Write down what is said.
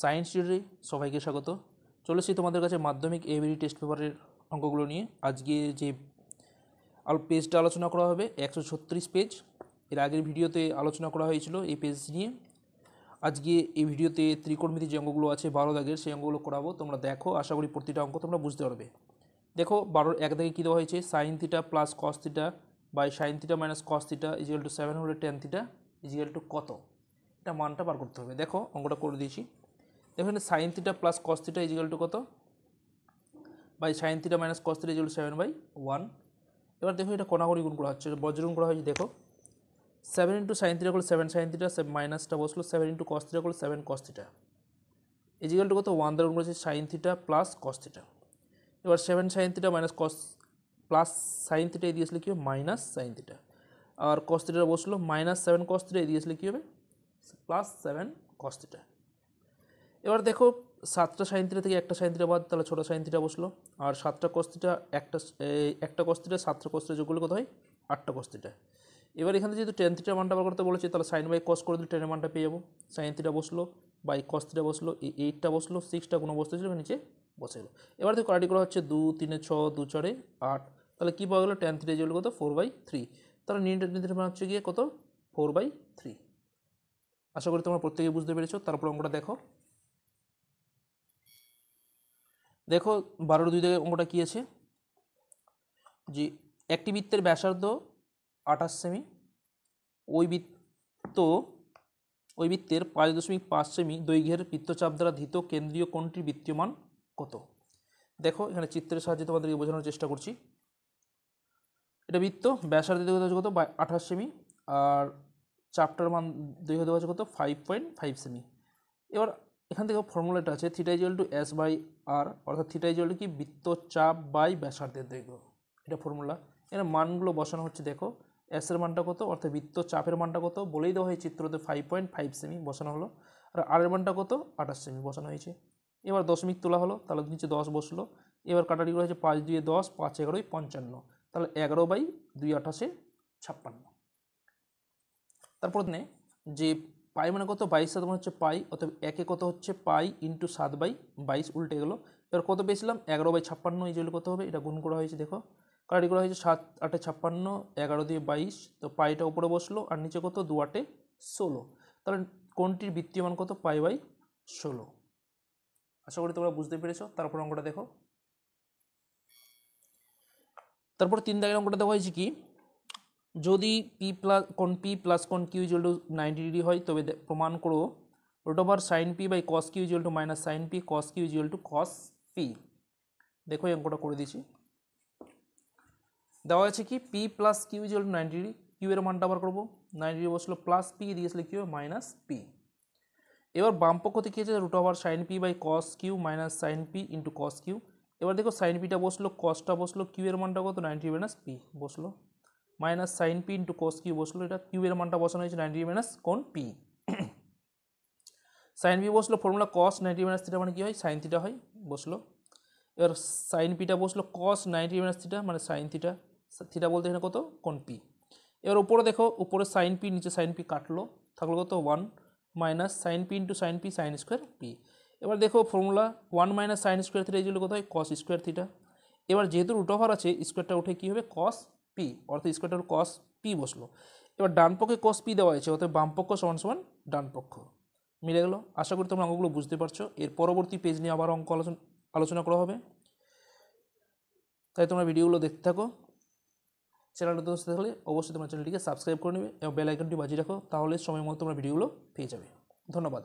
Science টিউটরে সবাইকে স্বাগত। চলেছি তোমাদের কাছে মাধ্যমিক এবিডি টেস্ট পেপারের অঙ্কগুলো নিয়ে। আজকে যে পেজটা আলোচনা করা হবে, একশো ছত্রিশ পেজ এর আগের ভিডিওতে আলোচনা করা হয়েছিল এই পেজ নিয়ে। আজকে এই ভিডিওতে ত্রিকোণমিতি যে অঙ্কগুলো আছে, বারো দাগের সেই অঙ্কগুলো করাবো। তোমরা দেখো, আশা করি প্রতিটা অঙ্ক তোমরা বুঝতে পারবে। দেখো, বারোর এক দাগে কী দেওয়া হয়েছে? Sine theta plus cos theta by sine theta minus cos theta equal to seven হলে টেন থিটা ইজিক্যাল টু কত? এটা মানটা বার করতে হবে। দেখো, অঙ্কটা করে দিয়েছি। এখানে sine theta plus cos theta to কত? By sine theta minus cos theta seven by one এবার দেখো এটা কোনাগুনি গুণ করা হচ্ছে, বজ্রগুণ করা হয়েছে, দেখো। সেভেন ইন্টু সাইন থিটা করলে সেভেন সাইন থিটা মাইনাসটা বসল সেভেন ইন্টু কস থিটা করলে সেভেন কস থিটা টু কত? ওয়ান দ্বারা গুণ করেছে sine theta plus cos theta এবার seven sine theta minus cos plus sine theta এই আসলে কী হবে? মাইনাস সাইন থিটা আর কস থিটা বসল মাইনাস সেভেন কস থিটা এই দিয়েছিলে কী হবে? প্লাস সেভেন কস থিটা এবার দেখো সাতটা সাইন থেকে একটা সাইন বাদ, তাহলে ছোটো সাইন বসল। আর সাতটা কস্তিটা, একটা একটা কস্তিটা, সাতটা কস থিটা যোগ করলে কত হয় আটটা কস থিটা এবার এখানে যেহেতু টেন থিটার মানটা বার করতে বলেছে, তাহলে সাইন বাই কস করে দিলে টেনের মানটা পেয়ে যাব। সাইন থিটা বসল বাই কস থিটা বসল, এই এইটটা বসল সিক্সটা কোনো বসতে ছিল নিচে বসে গেলো। এবার দেখো কাটি করা হচ্ছে দু, তিনে ছ, দু চারে আট, তাহলে কী পাওয়া গেলো? টেন থ্রি যেগুলো কত? ফোর বাই থ্রি তাহলে নির্ণয় মান হচ্ছে গিয়ে কত? ফোর বাই থ্রি আশা করি তোমরা প্রত্যেকে বুঝতে পেরেছ। তারপর অঙ্কটা দেখো। দেখো বারোর দুই দিকে অঙ্কটা কী আছে? যে একটি বৃত্তের ব্যাসার্ধ আঠাশ সেমি, ওই বৃত্ত, ওই বৃত্তের পাঁচ দশমিক পাঁচ সেমি দৈর্ঘ্যের বৃত্তচাপ দ্বারা ধৃত কেন্দ্রীয় কোণটির বৃত্তীয় মান কত? দেখো এখানে চিত্রের সাহায্যে তোমাদেরকে বোঝানোর চেষ্টা করছি। এটা বৃত্ত ব্যাসার্ধ দৈর্ঘ্য আছে কত? আঠাশ সেমি আর চাপটার মান দৈর্ঘ্য দেওয়া কত? ফাইভ পয়েন্ট ফাইভ সেমি। এবার এখান থেকে ফর্মুলাটা আছে theta equal to S by R অর্থাৎ থিটা ইজুয়াল টু কি? বৃত্তচাপ বাই ব্যাসার্ধের দৈর্ঘ্য। এটা ফর্মুলা এর মানগুলো বসানো হচ্ছে, দেখো। এসের মানটা কত? অর্থাৎ বৃত্ত চাপের মানটা কত? বলেই দেওয়া হয়েছে চিত্রতে ফাইভ পয়েন্ট ফাইভ সেমি বসানো হলো। আর আরের মানটা কত? আঠাশ সেমি বসানো হয়েছে। এবার দশমিক তোলা হলো, তাহলে নিচে দশ বসল। এবার কাটাটি করা হয়েছে পাঁচ দুয়ে দশ, পাঁচ এগারোই পঞ্চান্ন। তাহলে এগারো বাই দুই আঠাশে ছাপ্পান্ন। তারপর যে পাই মানে কত? বাইশ সাত মানে হচ্ছে পাই, অতএব একে কত হচ্ছে? পাই ইন্টু সাত বাই বাইশ উল্টে গেলো। এবার কত পেয়েছিলাম? এগারো বাই ছাপ্পান্ন, এই যেগুলো কত হবে? এটা গুণ করা হয়েছে, দেখো। কাটি করা হয়েছে সাত আটে ছাপ্পান্ন, এগারো দিয়ে বাইশ। তো পাইটা উপরে বসল, আর নিচে কত? দু আটে ষোলো। তাহলে কোনটির বৃত্তীয় মান কত? পাই বাই ষোলো। আশা করি তোমরা বুঝতে পেরেছ। তারপর অঙ্কটা দেখো। তারপর তিন দাগের অঙ্কটা দেওয়া হয়েছে কি? যদি পি প্লাস কোন পি প্লাস কোন Q equal to ninety degree হয়, তবে প্রমাণ করো root over sine P by cos Q equal to minus sine P cos Q equal to cos P দেখো এই অঙ্কটা করে দিয়েছি দেওয়া আছে কি? P plus Q equal to ninety degree Q এর মানটা আবার করব। নাইনটি ডিগ্রি বসল প্লাস পি দিয়েছিল কিউ মাইনাস পি এবার বাম পক্ষ থেকে আছে root over sine P by cos Q minus sine P into cos Q এবার দেখো সাইন পিটা বসল কসটা বসল কিউ এর মানটা কত? নাইনটি মাইনাস পি বসল। Minus sine P into cos Q বসল, এটা কিউ এর মানটা বসানো হয়েছে নাইনটি মাইনাস কোন পি সাইন পি বসল formula cos ninety minus theta মানে কী হয়? সাইন থিটা হয়, বসল। এবার সাইন পিটা বসল কস নাইনটি মাইনাস থিটা মানে সাইন থিটা থিটা বলতে এখানে কত? কোন পি এবার উপরে দেখো, উপরে সাইন পি নিচে সাইন পি কাটলো, থাকল কত? One minus sine P into sine P sine square P এবার দেখো formula one minus sine square theta এইগুলো কোথায় কস স্কোয়ার থিটা এবার যেহেতু রুট ওভার আছে স্কোয়ারটা উঠে কী হবে? কস পি, অর্থাৎ স্কোয়ারটা কস পি বসল। এবার ডান পক্ষে কস পি দেওয়া হয়েছে অর্থাৎ বাম পক্ষ সমান সমান ডান পক্ষ। মিলে গেলো? আশা করি তোমরা অঙ্কগুলো বুঝতে পারছ। এর পরবর্তী পেজ নিয়ে আবার অঙ্ক আলোচনা আলোচনা করা হবে। তাই তোমরা ভিডিওগুলো দেখতে থাকো। চ্যানেলটা দোস্ত থাকলে অবশ্যই তোমার চ্যানেলটিকে সাবস্ক্রাইব করে নেবে এবং বেল আইকনটি বাজিয়ে রাখো। তাহলে সময় মতো তোমরা ভিডিওগুলো পেয়ে যাবে। ধন্যবাদ।